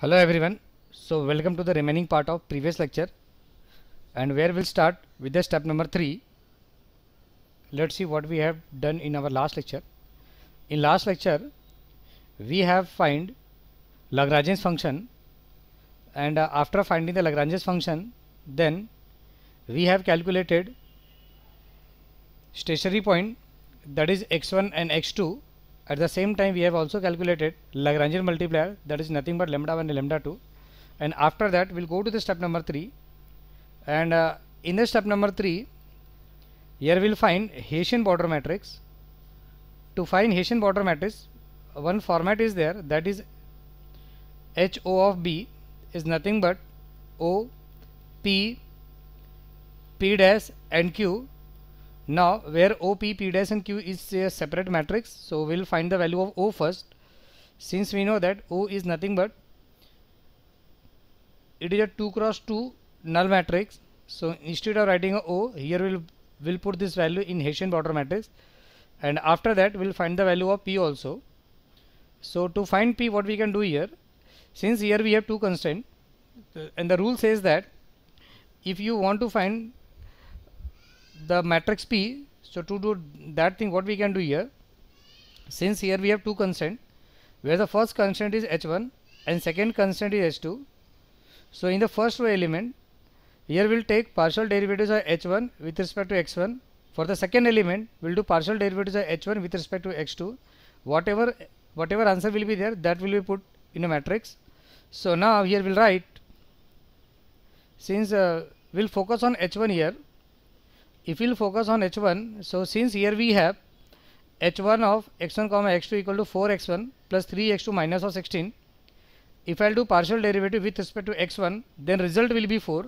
Hello everyone. So welcome to the remaining part of previous lecture and where we'll start with the step number 3. Let's see what we have done in our last lecture. In last lecture we have find Lagrange's function and uh, after finding the Lagrange's function then we have calculated stationary point that is x1 and x2 at the same time we have also calculated Lagrangian multiplier that is nothing but lambda 1 and lambda 2 and after that we'll go to the step number 3 and uh, in the step number 3 here we'll find Hessian border matrix. To find Hessian border matrix one format is there that is HO of B is nothing but O P P dash and Q now where O, P, P dash and Q is a separate matrix so we'll find the value of O first. Since we know that O is nothing but it is a 2 cross 2 null matrix. So instead of writing a O here we'll we'll put this value in Hessian border matrix. And after that we'll find the value of P also. So to find P what we can do here since here we have two constraints and the rule says that if you want to find the matrix P so to do that thing what we can do here since here we have two constraints where the first constant is h1 and second constant is h2 so in the first row element here we'll take partial derivatives of h1 with respect to x1 for the second element we'll do partial derivatives of h1 with respect to x2 whatever whatever answer will be there that will be put in a matrix. So now here we'll write since uh, we'll focus on h1 here if we'll focus on h1 so since here we have h1 of x1 comma x2 equal to 4x1 plus 3x2 minus of 16 if I'll do partial derivative with respect to x1 then result will be 4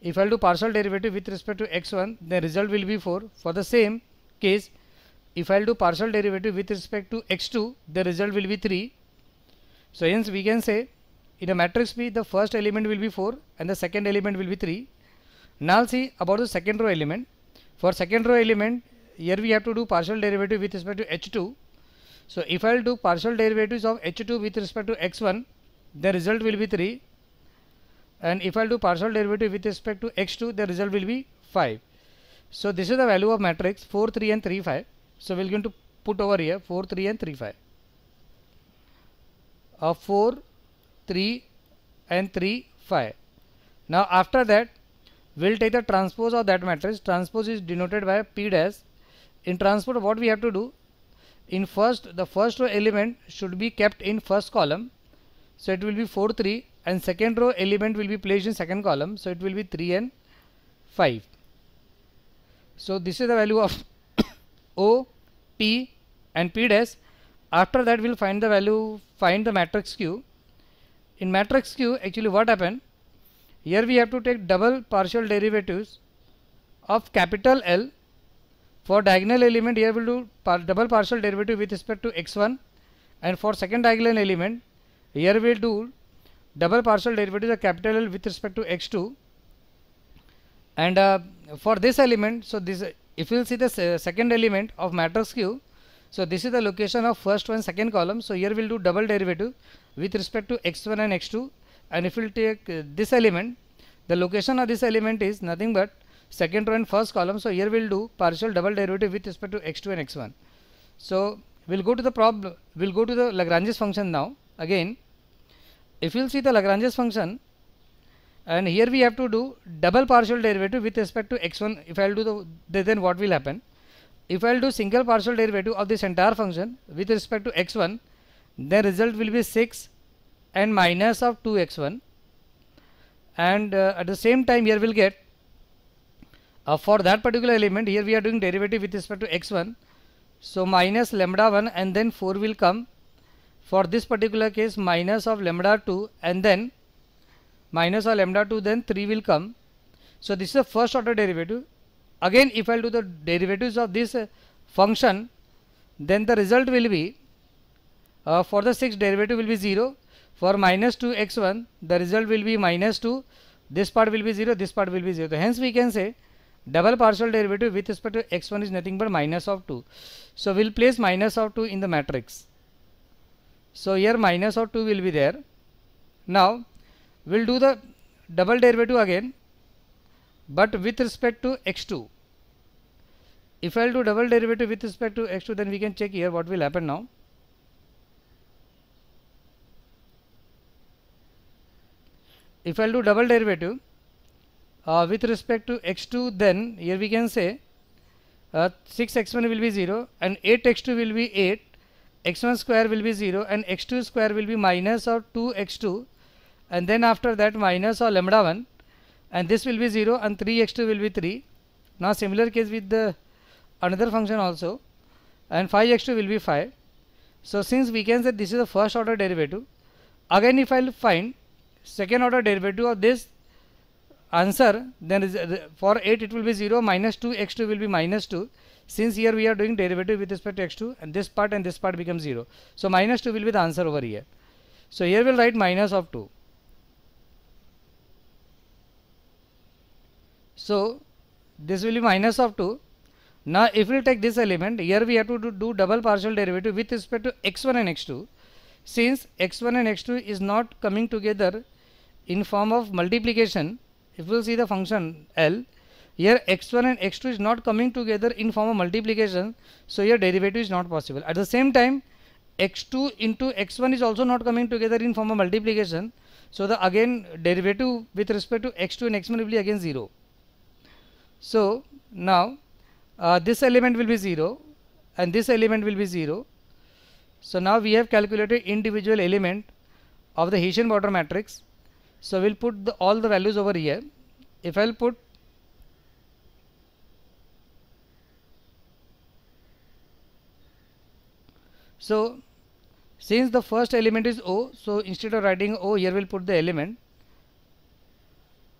if I'll do partial derivative with respect to x1 then result will be 4 for the same case if I'll do partial derivative with respect to x2 the result will be 3 so hence we can say in a matrix P the first element will be 4 and the second element will be 3 now see about the second row element. For second row element, here we have to do partial derivative with respect to h2. So if I will do partial derivatives of h2 with respect to x1, the result will be 3. And if I will do partial derivative with respect to x2, the result will be 5. So this is the value of matrix 4, 3 and 3, 5. So we are going to put over here 4, 3 and 3, 5. Of 4, 3 and 3, 5. Now after that we'll take the transpose of that matrix. Transpose is denoted by p dash. In transpose what we have to do? In first the first row element should be kept in first column. So it will be 4 3 and second row element will be placed in second column. So it will be 3 and 5 so this is the value of o p and p dash. After that we'll find the value find the matrix q. In matrix q actually what happened here we have to take double partial derivatives of capital L. For diagonal element here we will do par double partial derivative with respect to x1 and for second diagonal element here we will do double partial derivatives of capital L with respect to x2 and uh, for this element so this if you will see the second element of matrix Q so this is the location of first one second column. So here we will do double derivative with respect to x1 and x2 and if we take uh, this element the location of this element is nothing but second row and first column. So here we'll do partial double derivative with respect to x2 and x1 so we'll go to the problem we'll go to the Lagrange's function now. Again if you'll see the Lagrange's function and here we have to do double partial derivative with respect to x1 if I'll do the then what will happen? If I'll do single partial derivative of this entire function with respect to x1 then result will be 6 and minus of 2x1 and uh, at the same time here we'll get uh, for that particular element here we are doing derivative with respect to x1 so minus lambda 1 and then 4 will come. For this particular case minus of lambda 2 and then minus of lambda 2 then 3 will come. So this is the first order derivative. Again if I'll do the derivatives of this uh, function then the result will be uh, for the sixth derivative will be 0 for minus 2 x1 the result will be minus 2 this part will be 0 this part will be 0 so hence we can say double partial derivative with respect to x1 is nothing but minus of 2 so we'll place minus of 2 in the matrix. So here minus of 2 will be there. Now we'll do the double derivative again but with respect to x2 if I'll do double derivative with respect to x2 then we can check here what will happen now if I'll do double derivative uh, with respect to x2 then here we can say uh, 6x1 will be 0 and 8x2 will be 8 x1 square will be 0 and x2 square will be minus or 2x2 and then after that minus or lambda 1 and this will be 0 and 3x2 will be 3 now similar case with the another function also and 5x2 will be 5 so since we can say this is the first order derivative again if I'll find second order derivative of this answer then is, uh, for 8 it will be 0 minus 2 x2 will be minus 2 since here we are doing derivative with respect to x2 and this part and this part becomes 0 so minus 2 will be the answer over here. So here we'll write minus of 2 so this will be minus of 2 now if we take this element here we have to do, do double partial derivative with respect to x1 and x2 since x1 and x2 is not coming together in form of multiplication if we see the function L here x1 and x2 is not coming together in form of multiplication so here derivative is not possible. At the same time x2 into x1 is also not coming together in form of multiplication so the again derivative with respect to x2 and x1 will be again 0 so now uh, this element will be 0 and this element will be 0 so now we have calculated individual element of the Hessian border matrix so we'll put the, all the values over here. If I'll put so since the first element is O, so instead of writing O here we'll put the element.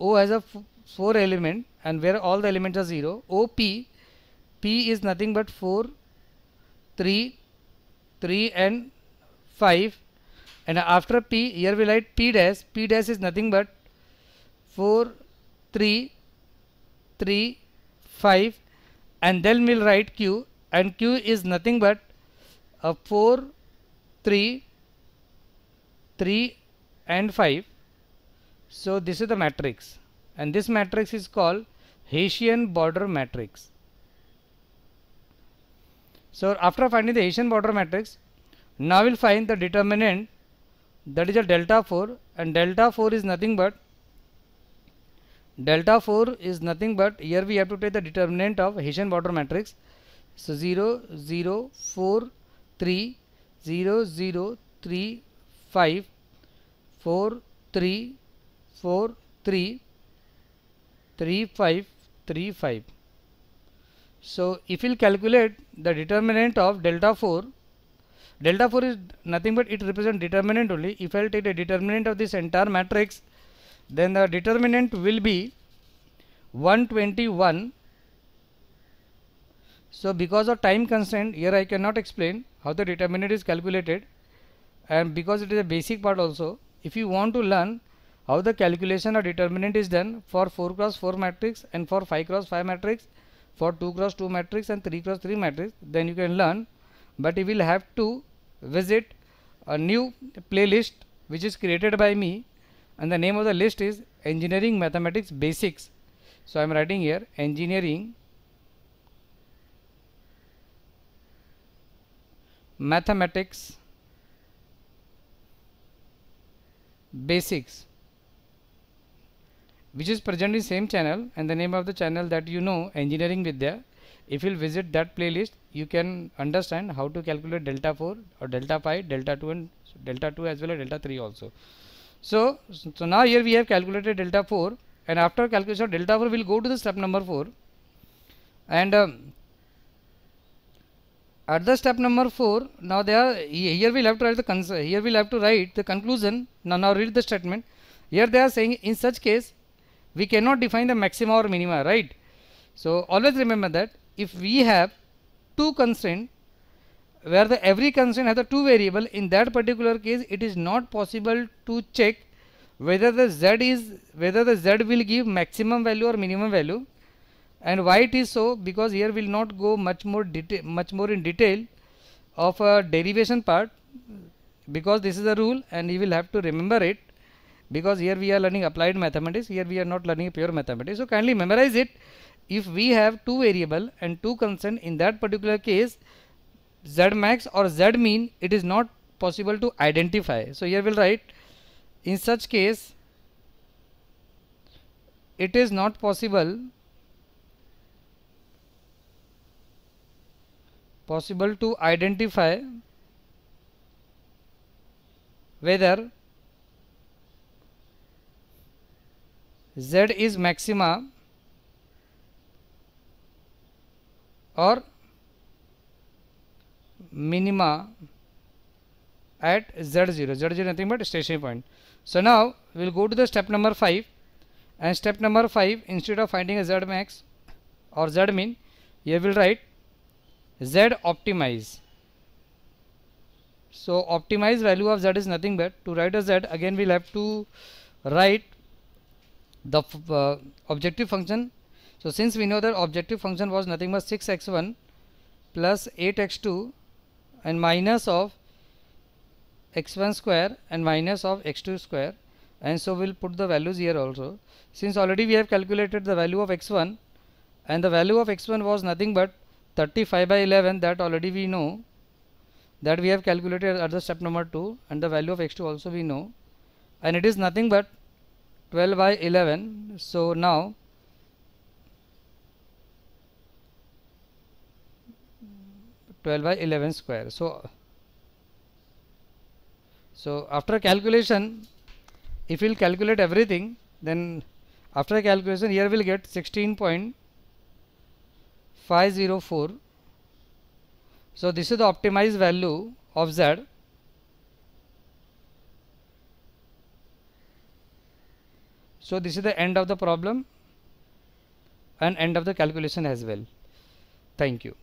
O has a four element and where all the elements are 0. O P P is nothing but 4, 3, 3 and 5 and after p here we write p dash. P dash is nothing but 4 3 3 5 and then we'll write q. And q is nothing but a 4 3 3 and 5 so this is the matrix. And this matrix is called Hessian border matrix. So after finding the Hessian border matrix now we'll find the determinant that is a delta 4 and delta 4 is nothing but delta 4 is nothing but here we have to take the determinant of Hessian border matrix. So 0 0 4 3 0 0 3 5 4 3 4 3 3 5 3 5 so if we'll calculate the determinant of delta 4 delta 4 is nothing but it represents determinant only. If I take the determinant of this entire matrix then the determinant will be 121 so because of time constraint here I cannot explain how the determinant is calculated. And because it is a basic part also if you want to learn how the calculation of determinant is done for 4 cross 4 matrix and for 5 cross 5 matrix for 2 cross 2 matrix and 3 cross 3 matrix then you can learn. But you will have to visit a new playlist which is created by me and the name of the list is engineering mathematics basics. So I am writing here engineering mathematics basics which is present in same channel and the name of the channel that you know engineering vidya if you visit that playlist you can understand how to calculate delta 4 or delta 5 delta 2 and delta 2 as well as delta 3 also. So so now here we have calculated delta 4 and after calculation of delta 4 we'll go to the step number 4 and um, at the step number 4 now there here we'll have to write the here we'll have to write the conclusion. Now now read the statement. Here they are saying in such case we cannot define the maxima or minima right? So always remember that if we have two constraint where the every constraint has a two variable in that particular case it is not possible to check whether the z is whether the z will give maximum value or minimum value. And why it is so? Because here will not go much more detail much more in detail of a derivation part because this is a rule and you will have to remember it because here we are learning applied mathematics here we are not learning pure mathematics. So kindly memorize it if we have two variable and two constant in that particular case z max or z min it is not possible to identify. So here we'll write in such case it is not possible possible to identify whether z is maxima or minima at z0 z0 nothing but stationary point. So now we'll go to the step number 5 and step number 5 instead of finding a z max or z min here we'll write z optimize. So optimize value of z is nothing but to write a z again we'll have to write the uh, objective function so since we know that objective function was nothing but 6x1 plus 8x2 and minus of x1 square and minus of x2 square and so we'll put the values here also. Since already we have calculated the value of x1 and the value of x1 was nothing but 35 by 11 that already we know. That we have calculated at the step number 2 and the value of x2 also we know. And it is nothing but 12 by 11 so now Twelve by eleven square. So, so after calculation, if we'll calculate everything, then after calculation here we'll get sixteen point 504 so this is the optimized value of z. So this is the end of the problem and end of the calculation as well. Thank you